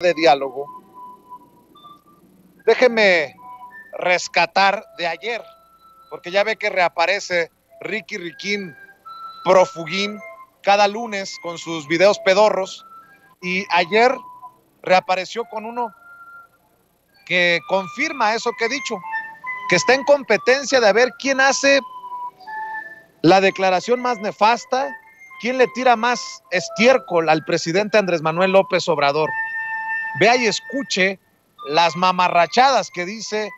de diálogo, déjeme rescatar de ayer, porque ya ve que reaparece Ricky Riquín Profuguín cada lunes con sus videos pedorros y ayer reapareció con uno que confirma eso que he dicho, que está en competencia de ver quién hace la declaración más nefasta, quién le tira más estiércol al presidente Andrés Manuel López Obrador. Vea y escuche las mamarrachadas que dice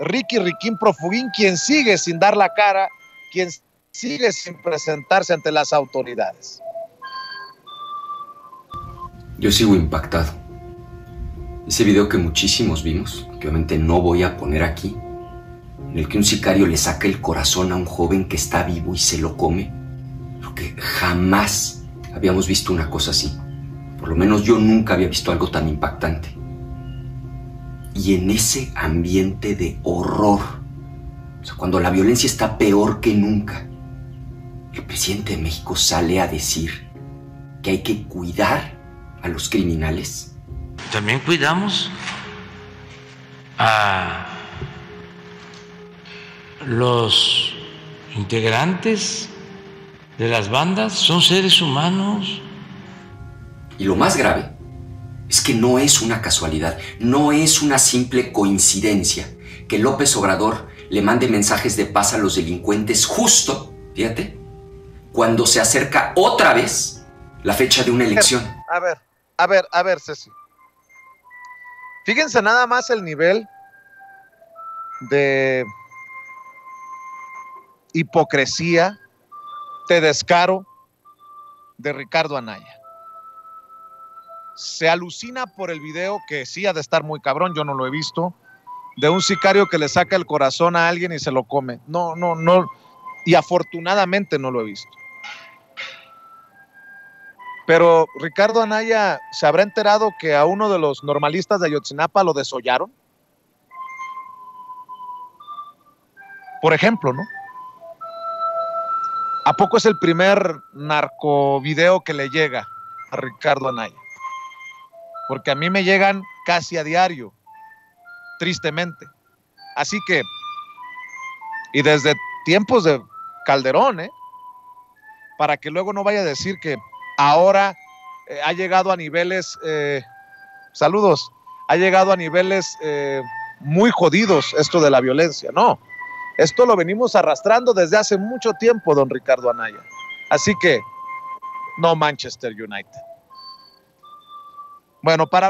Ricky Riquín Profuguín, quien sigue sin dar la cara, quien sigue sin presentarse ante las autoridades. Yo sigo impactado. Ese video que muchísimos vimos, que obviamente no voy a poner aquí, en el que un sicario le saca el corazón a un joven que está vivo y se lo come, porque jamás habíamos visto una cosa así. Por lo menos yo nunca había visto algo tan impactante. Y en ese ambiente de horror, o sea, cuando la violencia está peor que nunca, el presidente de México sale a decir que hay que cuidar a los criminales. También cuidamos a los integrantes de las bandas, son seres humanos. Y lo más grave es que no es una casualidad, no es una simple coincidencia que López Obrador le mande mensajes de paz a los delincuentes justo, fíjate, cuando se acerca otra vez la fecha de una elección. A ver, a ver, a ver, Ceci. Fíjense nada más el nivel de hipocresía, de descaro de Ricardo Anaya. Se alucina por el video que sí ha de estar muy cabrón, yo no lo he visto, de un sicario que le saca el corazón a alguien y se lo come. No, no, no. Y afortunadamente no lo he visto. Pero Ricardo Anaya se habrá enterado que a uno de los normalistas de Ayotzinapa lo desollaron. Por ejemplo, ¿no? ¿A poco es el primer narcovideo que le llega a Ricardo Anaya? Porque a mí me llegan casi a diario, tristemente. Así que, y desde tiempos de Calderón, ¿eh? Para que luego no vaya a decir que ahora eh, ha llegado a niveles, eh, saludos, ha llegado a niveles eh, muy jodidos esto de la violencia. No, esto lo venimos arrastrando desde hace mucho tiempo, don Ricardo Anaya. Así que, no Manchester United. Bueno, para